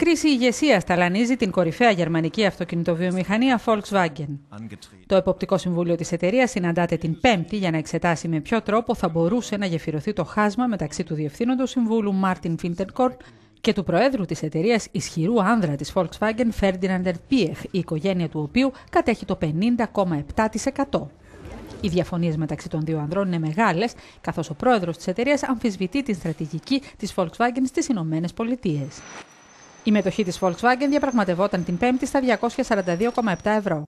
Κρίση ηγεσίας ταλανίζει την κορυφαία γερμανική αυτοκινητοβιομηχανία Volkswagen. Το Εποπτικό Συμβούλιο της εταιρείας συναντάται την Πέμπτη για να εξετάσει με ποιο τρόπο θα μπορούσε να γεφυρωθεί το χάσμα μεταξύ του Διευθύνοντος Συμβούλου Μάρτιν Φίντερκορν και του Προέδρου της εταιρείας ισχυρού άνδρα της Volkswagen Ferdinand Piech, η οικογένεια του οποίου κατέχει το 50,7%. Οι διαφωνίες μεταξύ των δύο ανδρών είναι μεγάλες, καθώς ο πρόεδρος της εταιρείας αμφισβητεί την στρατηγική της Volkswagen στις Ηνωμένες Πολιτείες. Η μετοχή της Volkswagen διαπραγματευόταν την Πέμπτη στα 242,7 ευρώ.